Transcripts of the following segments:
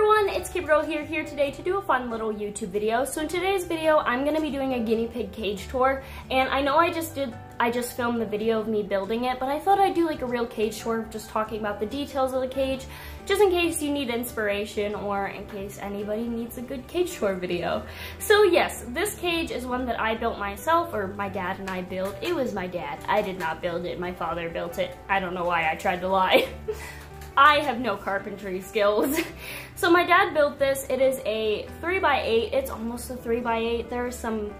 everyone, it's Kid Girl here, here today to do a fun little YouTube video. So in today's video, I'm gonna be doing a guinea pig cage tour, and I know I just did, I just filmed the video of me building it, but I thought I'd do like a real cage tour, just talking about the details of the cage, just in case you need inspiration or in case anybody needs a good cage tour video. So yes, this cage is one that I built myself, or my dad and I built. It was my dad. I did not build it, my father built it. I don't know why I tried to lie. I have no carpentry skills. so my dad built this. It is a 3x8. It's almost a 3x8. There's some,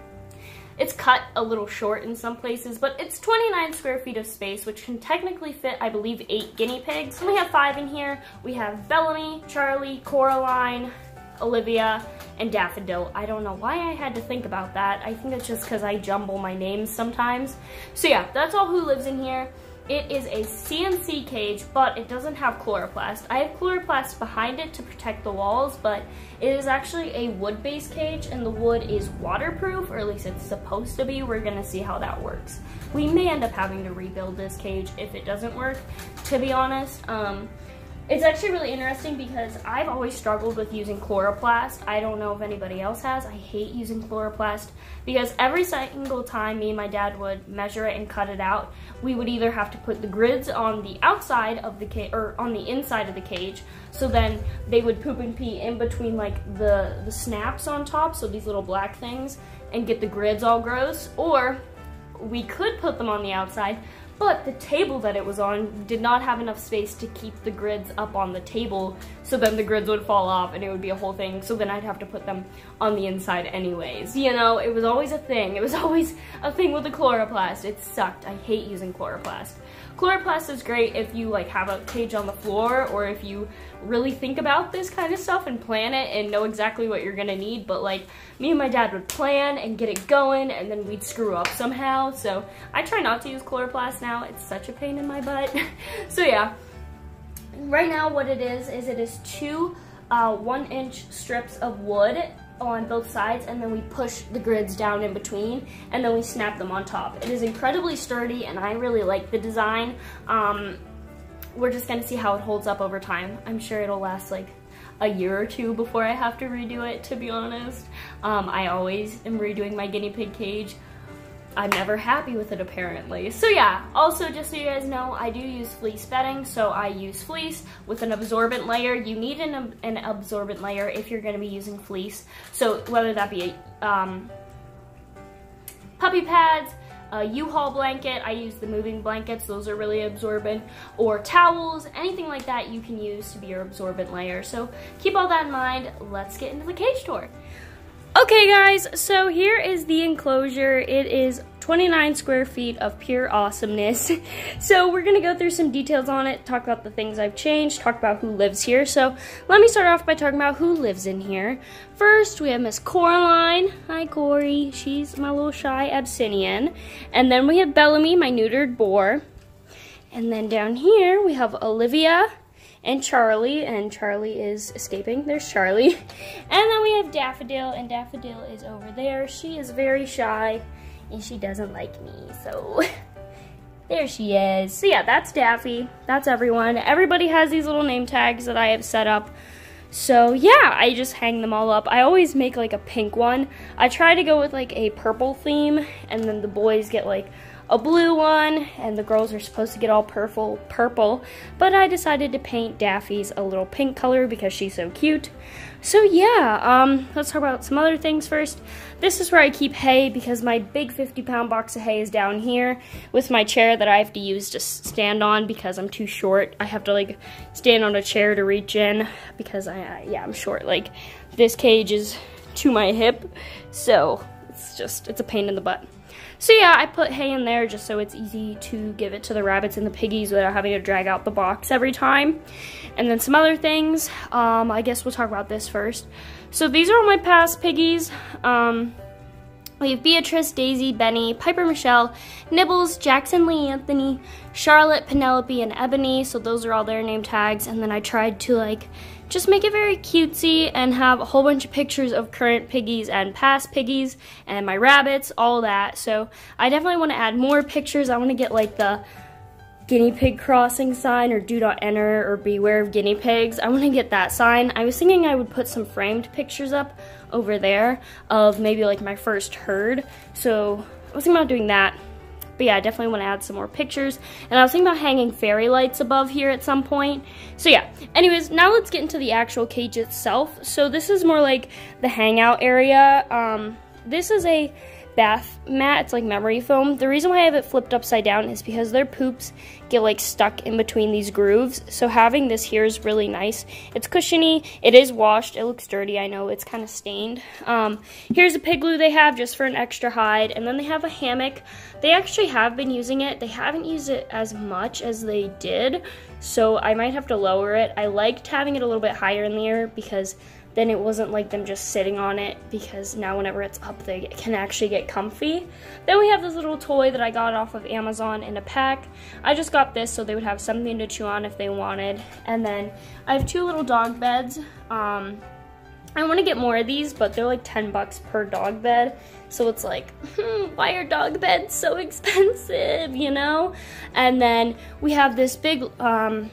it's cut a little short in some places, but it's 29 square feet of space, which can technically fit, I believe, eight guinea pigs. And we have five in here. We have Bellamy, Charlie, Coraline, Olivia, and Daffodil. I don't know why I had to think about that. I think it's just because I jumble my names sometimes. So yeah, that's all who lives in here. It is a C&C cage, but it doesn't have coroplast. I have coroplast behind it to protect the walls, but it is actually a wood-based cage, and the wood is waterproof, or at least it's supposed to be. We're gonna see how that works. We may end up having to rebuild this cage if it doesn't work, to be honest. Um, it's actually really interesting because I've always struggled with using coroplast. I don't know if anybody else has. I hate using coroplast because every single time me and my dad would measure it and cut it out, we would either have to put the grids on the outside of the cage or on the inside of the cage. So then they would poop and pee in between like the, the snaps on top, so these little black things, and get the grids all gross. Or we could put them on the outside, but the table that it was on did not have enough space to keep the grids up on the table, so then the grids would fall off and it would be a whole thing, so then I'd have to put them on the inside anyways. You know, it was always a thing. It was always a thing with the coroplast. It sucked. I hate using coroplast. Coroplast is great if you like have a cage on the floor or if you really think about this kind of stuff and plan it and know exactly what you're gonna need. But like me and my dad would plan and get it going and then we'd screw up somehow. So I try not to use coroplast now. It's such a pain in my butt. so yeah, right now what it is, is it is two uh, one inch strips of wood on both sides and then we push the grids down in between and then we snap them on top. It is incredibly sturdy and I really like the design. Um, we're just gonna see how it holds up over time. I'm sure it'll last like a year or two before I have to redo it, to be honest. Um, I always am redoing my guinea pig cage I'm never happy with it apparently. So yeah, also just so you guys know, I do use fleece bedding. So I use fleece with an absorbent layer. You need an, an absorbent layer if you're gonna be using fleece. So whether that be um, puppy pads, a U-Haul blanket, I use the moving blankets, those are really absorbent, or towels, anything like that you can use to be your absorbent layer. So keep all that in mind, let's get into the cage tour. Okay guys, so here is the enclosure. It is 29 square feet of pure awesomeness. so we're gonna go through some details on it, talk about the things I've changed, talk about who lives here. So let me start off by talking about who lives in here. First, we have Miss Coraline. Hi Corey, she's my little shy Abyssinian. And then we have Bellamy, my neutered boar. And then down here, we have Olivia, and Charlie, and Charlie is escaping. There's Charlie. And then we have Daffodil, and Daffodil is over there. She is very shy, and she doesn't like me, so there she is. So yeah, that's Daffy. That's everyone. Everybody has these little name tags that I have set up. So yeah, I just hang them all up. I always make like a pink one. I try to go with like a purple theme, and then the boys get like a blue one, and the girls are supposed to get all purple, purple, but I decided to paint Daffy's a little pink color because she's so cute. So yeah, um, let's talk about some other things first. This is where I keep hay because my big 50 pound box of hay is down here with my chair that I have to use to stand on because I'm too short. I have to like stand on a chair to reach in because I, uh, yeah, I'm short. Like this cage is to my hip, so it's just, it's a pain in the butt. So yeah, I put hay in there just so it's easy to give it to the rabbits and the piggies without having to drag out the box every time. And then some other things, um, I guess we'll talk about this first. So these are all my past piggies. Um, we have Beatrice, Daisy, Benny, Piper Michelle, Nibbles, Jackson Lee Anthony, Charlotte, Penelope, and Ebony. So those are all their name tags. And then I tried to like just make it very cutesy and have a whole bunch of pictures of current piggies and past piggies and my rabbits, all that. So I definitely want to add more pictures. I want to get like the guinea pig crossing sign or do not enter or beware of guinea pigs. I want to get that sign. I was thinking I would put some framed pictures up over there of maybe like my first herd. So I was thinking about doing that. But yeah, I definitely want to add some more pictures. And I was thinking about hanging fairy lights above here at some point. So yeah, anyways, now let's get into the actual cage itself. So this is more like the hangout area. Um, this is a bath mat. It's like memory foam. The reason why I have it flipped upside down is because their poops get like stuck in between these grooves. So having this here is really nice. It's cushiony. It is washed. It looks dirty. I know it's kind of stained. Um, here's a pigloo they have just for an extra hide. And then they have a hammock. They actually have been using it. They haven't used it as much as they did. So I might have to lower it. I liked having it a little bit higher in the air because then it wasn't like them just sitting on it because now whenever it's up they can actually get comfy. Then we have this little toy that I got off of Amazon in a pack. I just got this so they would have something to chew on if they wanted. And then I have two little dog beds. Um, I want to get more of these, but they're like 10 bucks per dog bed. So it's like, hmm, why are dog beds so expensive, you know? And then we have this big, um,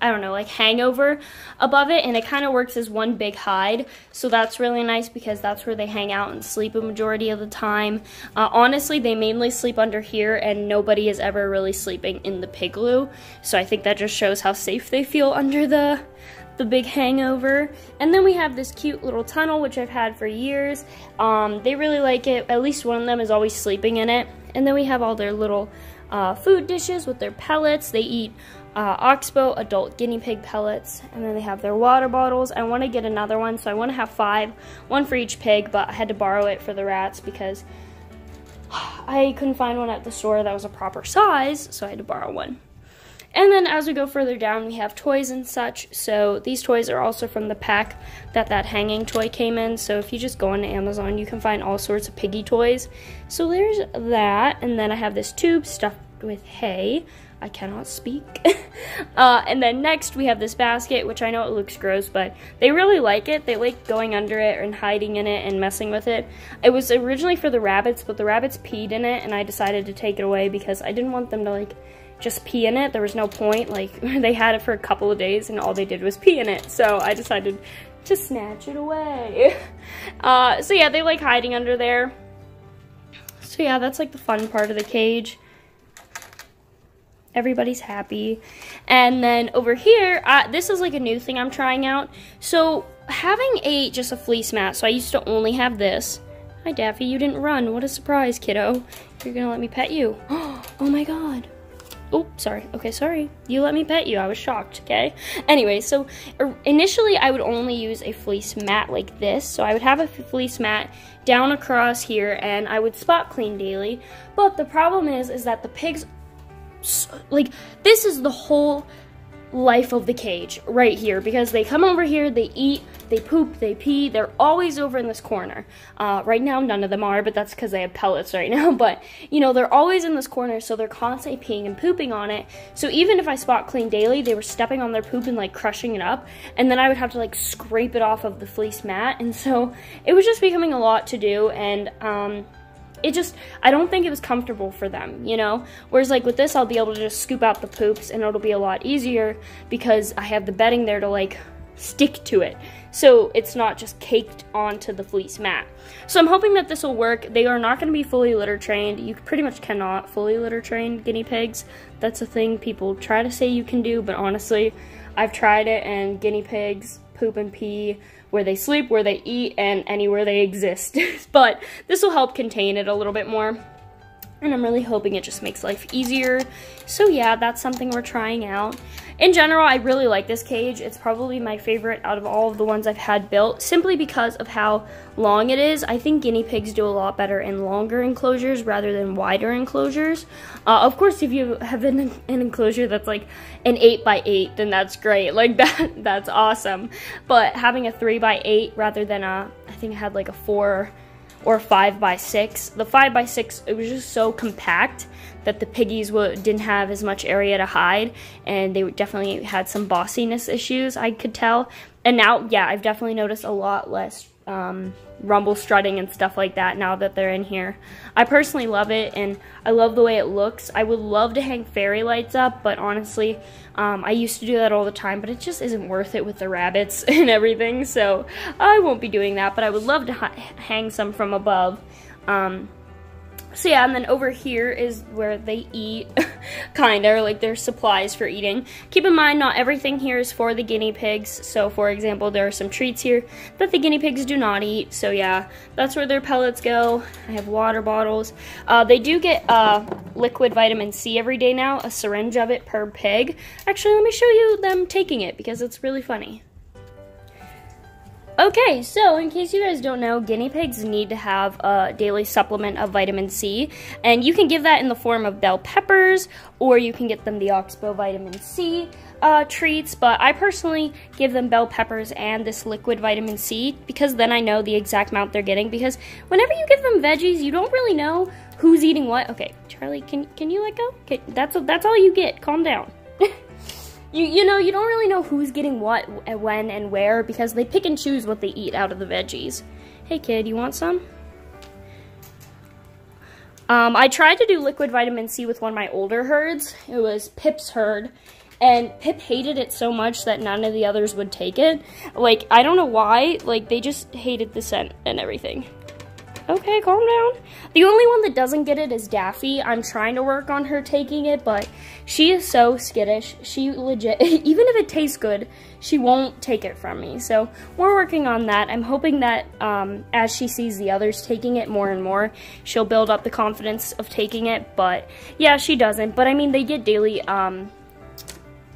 I don't know, like hangover above it, and it kind of works as one big hide. So that's really nice because that's where they hang out and sleep a majority of the time. Uh, honestly, they mainly sleep under here, and nobody is ever really sleeping in the pigloo. So I think that just shows how safe they feel under the the big hangover. And then we have this cute little tunnel, which I've had for years. Um, they really like it. At least one of them is always sleeping in it. And then we have all their little uh, food dishes with their pellets. They eat uh, Oxbow adult guinea pig pellets, and then they have their water bottles. I want to get another one, so I want to have five, one for each pig, but I had to borrow it for the rats because I couldn't find one at the store that was a proper size, so I had to borrow one. And then as we go further down, we have toys and such. So these toys are also from the pack that that hanging toy came in. So if you just go on Amazon, you can find all sorts of piggy toys. So there's that. And then I have this tube stuffed with hay. I cannot speak. uh, and then next we have this basket, which I know it looks gross, but they really like it. They like going under it and hiding in it and messing with it. It was originally for the rabbits, but the rabbits peed in it, and I decided to take it away because I didn't want them to like just pee in it. There was no point. Like they had it for a couple of days, and all they did was pee in it. So I decided to snatch it away. Uh, so yeah, they like hiding under there. So yeah, that's like the fun part of the cage everybody's happy. And then over here, this is like a new thing I'm trying out. So having a just a fleece mat, so I used to only have this. Hi Daffy, you didn't run. What a surprise, kiddo. You're gonna let me pet you. Oh my god. Oh, sorry. Okay, sorry. You let me pet you. I was shocked, okay? Anyway, so er, initially I would only use a fleece mat like this. So I would have a fleece mat down across here and I would spot clean daily. But the problem is, is that the pigs like this is the whole life of the cage right here because they come over here, they eat, they poop, they pee. They're always over in this corner. Uh, right now, none of them are, but that's because they have pellets right now. But, you know, they're always in this corner, so they're constantly peeing and pooping on it. So even if I spot clean daily, they were stepping on their poop and, like, crushing it up. And then I would have to, like, scrape it off of the fleece mat. And so it was just becoming a lot to do. And, um, it just I don't think it was comfortable for them, you know? Whereas like with this I'll be able to just scoop out the poops and it'll be a lot easier because I have the bedding there to like stick to it. So it's not just caked onto the fleece mat. So I'm hoping that this will work. They are not going to be fully litter trained. You pretty much cannot fully litter train guinea pigs. That's a thing people try to say you can do, but honestly, I've tried it and guinea pigs poop and pee where they sleep, where they eat, and anywhere they exist. but this will help contain it a little bit more. And I'm really hoping it just makes life easier. So yeah, that's something we're trying out. In general, I really like this cage. It's probably my favorite out of all of the ones I've had built, simply because of how long it is. I think guinea pigs do a lot better in longer enclosures rather than wider enclosures. Uh, of course, if you have an, an enclosure that's like an 8 by 8 then that's great. Like, that that's awesome. But having a 3 by 8 rather than a, I think I had like a 4 or 5 by 6 The 5 by 6 it was just so compact that the piggies didn't have as much area to hide, and they definitely had some bossiness issues, I could tell. And now, yeah, I've definitely noticed a lot less um, rumble strutting and stuff like that now that they're in here. I personally love it and I love the way it looks. I would love to hang fairy lights up, but honestly, um, I used to do that all the time, but it just isn't worth it with the rabbits and everything, so I won't be doing that, but I would love to hang some from above. Um, so yeah, and then over here is where they eat, kinda, like their supplies for eating. Keep in mind, not everything here is for the guinea pigs. So for example, there are some treats here that the guinea pigs do not eat. So yeah, that's where their pellets go. I have water bottles. Uh, they do get uh, liquid vitamin C every day now, a syringe of it per pig. Actually, let me show you them taking it because it's really funny. Okay, so in case you guys don't know, guinea pigs need to have a daily supplement of vitamin C, and you can give that in the form of bell peppers, or you can get them the Oxbow vitamin C uh, treats, but I personally give them bell peppers and this liquid vitamin C, because then I know the exact amount they're getting, because whenever you give them veggies, you don't really know who's eating what. Okay, Charlie, can, can you let go? Okay, that's, that's all you get, calm down you you know you don't really know who's getting what when and where because they pick and choose what they eat out of the veggies. Hey kid, you want some? Um, I tried to do liquid vitamin C with one of my older herds. It was Pip's herd. And Pip hated it so much that none of the others would take it. Like, I don't know why. Like, they just hated the scent and everything. Okay, calm down. The only one that doesn't get it is Daffy. I'm trying to work on her taking it, but she is so skittish. She legit, even if it tastes good, she won't take it from me. So we're working on that. I'm hoping that um, as she sees the others taking it more and more, she'll build up the confidence of taking it. But yeah, she doesn't. But I mean, they get daily um,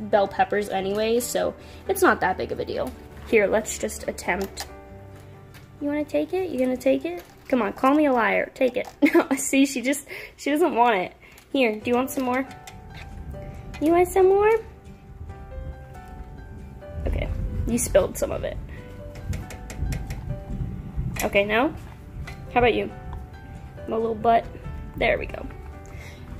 bell peppers anyways, so it's not that big of a deal. Here, let's just attempt. You want to take it? You gonna take it? Come on, call me a liar. Take it. No, see, she just, she doesn't want it. Here, do you want some more? You want some more? Okay, you spilled some of it. Okay, now, how about you? My little butt. There we go.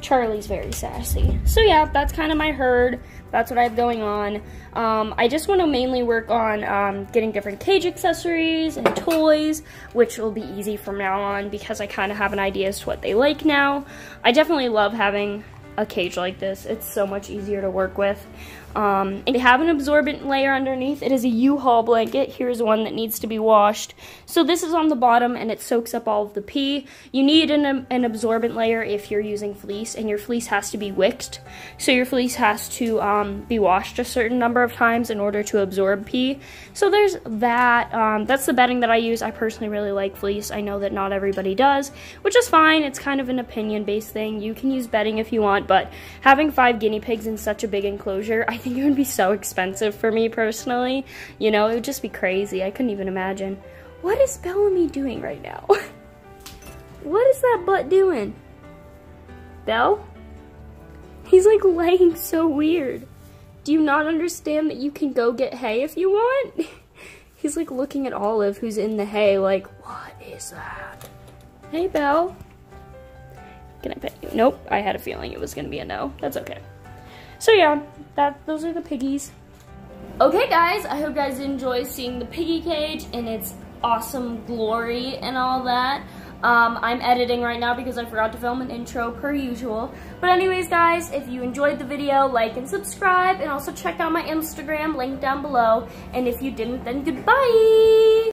Charlie's very sassy. So yeah, that's kind of my herd. That's what I have going on. Um, I just want to mainly work on um, getting different cage accessories and toys, which will be easy from now on because I kind of have an idea as to what they like now. I definitely love having a cage like this. It's so much easier to work with. Um, have an absorbent layer underneath. It is a U-Haul blanket. Here's one that needs to be washed. So this is on the bottom and it soaks up all of the pee. You need an, an absorbent layer if you're using fleece and your fleece has to be wicked. So your fleece has to um, be washed a certain number of times in order to absorb pee. So there's that. Um, that's the bedding that I use. I personally really like fleece. I know that not everybody does, which is fine. It's kind of an opinion-based thing. You can use bedding if you want, but having five guinea pigs in such a big enclosure, I think it would be so expensive for me personally. You know, it would just be crazy. I couldn't even imagine. What is Bellamy doing right now? what is that butt doing? Bell? He's like laying so weird. Do you not understand that you can go get hay if you want? He's like looking at Olive who's in the hay like, what is that? Hey, Belle. Can I pet you? Nope, I had a feeling it was gonna be a no. That's okay. So yeah, that those are the piggies. Okay guys, I hope you guys enjoy seeing the piggy cage and its awesome glory and all that. Um, I'm editing right now because I forgot to film an intro per usual. But anyways guys, if you enjoyed the video, like and subscribe and also check out my Instagram, link down below. And if you didn't, then goodbye!